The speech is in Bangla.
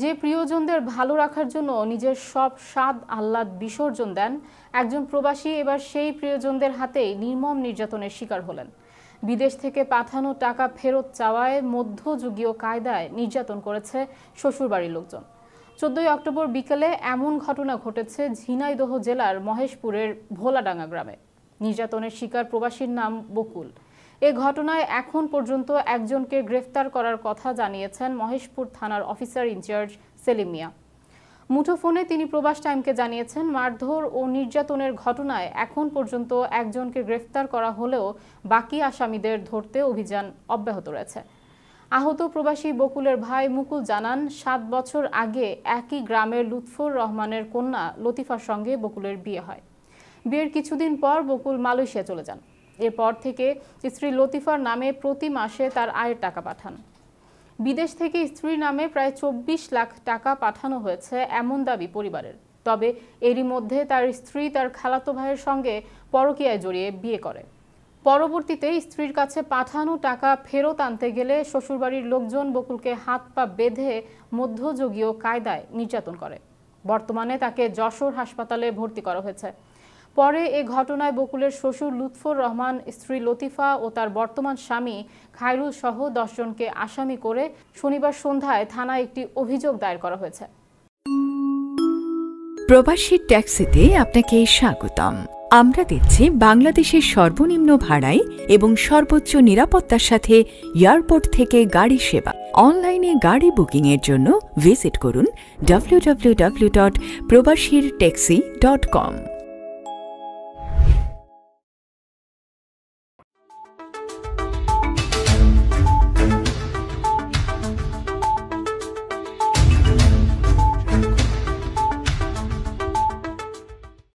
যে প্রিয়জনদের ভালো রাখার জন্য নিজের সব স্বাদ আহ্লাদ বিসর্জন দেন, একজন প্রবাসী এবার সেই প্রিয়জনদের হাতেই নির্মম নির্যাতনের শিকার হলেন। বিদেশ থেকে পাঠানো টাকা ফেরত চাওয়ায় মধ্যযুগীয় কায়দায় নির্যাতন করেছে শ্বশুরবাড়ির লোকজন। চোদ্দই অক্টোবর বিকেলে এমন ঘটনা ঘটেছে ঝিনাইদহ জেলার মহেশপুরের ভোলাডাঙ্গা গ্রামে। নির্যাতনের শিকার প্রবাসীর নাম বকুল। এ ঘটনায় এখন পর্যন্ত একজনকে গ্রেফতার করার কথা জানিয়েছেন মহেশপুর থানার অফিসার ইনচার্জ সেলিম মিয়া। মুঠোফোনে তিনি প্রবাস টাইমকে জানিয়েছেন, মারধর ও নির্যাতনের ঘটনায় এখন পর্যন্ত একজনকে গ্রেফতার করা হলেও বাকি আসামিদের ধরতে অভিযান অব্যাহত রয়েছে। আহত প্রবাসী বকুলের ভাই মুকুল জানান, সাত বছর আগে একই গ্রামের লুৎফর রহমানের কন্যা লতিফার সঙ্গে বকুলের বিয়ে হয়। বিয়ের কিছুদিন পর বকুল মালয়েশিয়া চলে যান। এরপর থেকে স্ত্রী লতিফার নামে প্রতি মাসে তার আয়ের টাকা পাঠান। বিদেশ থেকে স্ত্রীর নামে প্রায় চব্বিশ লাখ টাকা পাঠানো হয়েছে এমন দাবি পরিবারের। তবে এরই মধ্যে তার স্ত্রী তার খালাতো ভাইয়ের সঙ্গে পরকীয়ায় জড়িয়ে বিয়ে করে। পরবর্তীতে স্ত্রীর কাছে পাঠানো টাকা ফেরত আনতে গেলে শ্বশুরবাড়ির লোকজন বকুলকে হাত পা বেঁধে মধ্যযুগীয় কায়দায় নির্যাতন করে। বর্তমানে তাকে যশোর হাসপাতালে ভর্তি করা হয়েছে। পরে এ ঘটনায় বকুলের শ্বশুর লুৎফর রহমান, স্ত্রী লতিফা ও তার বর্তমান স্বামী খায়রুল সহ দশজনকে আসামি করে শনিবার সন্ধ্যায় থানায় একটি অভিযোগ দায়ের করা হয়েছে। প্রবাসী ট্যাক্সিতে আপনাকে স্বাগতম। আমরা দিচ্ছি বাংলাদেশের সর্বনিম্ন ভাড়ায় এবং সর্বোচ্চ নিরাপত্তার সাথে এয়ারপোর্ট থেকে গাড়ি সেবা। অনলাইনে গাড়ি বুকিংয়ের জন্য ভিজিট করুন www.প্রবাসীর ট্যাক্সি ডট কম